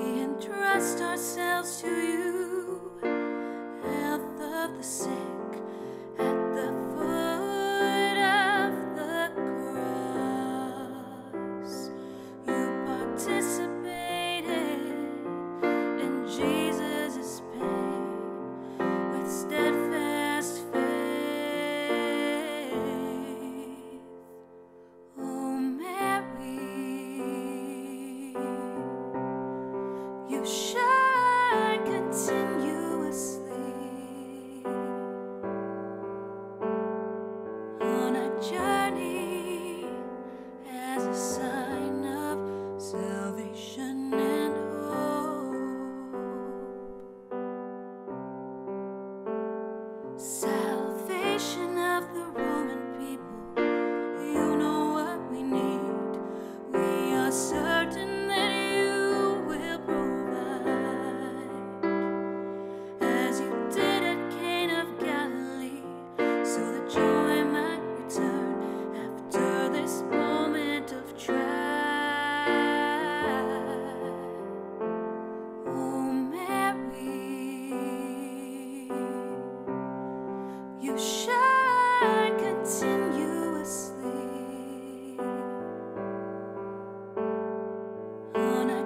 we entrust ourselves to you, health of the sick. you shine continuously on a journey as a sign of salvation and hope.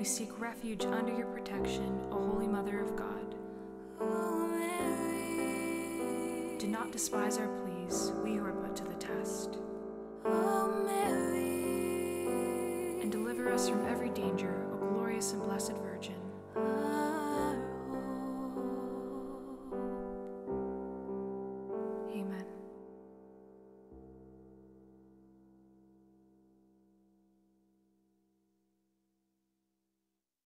we seek refuge under your protection, O Holy Mother of God. Do not despise our pleas, we who are put to the test. And deliver us from every danger, O glorious and blessed Virgin.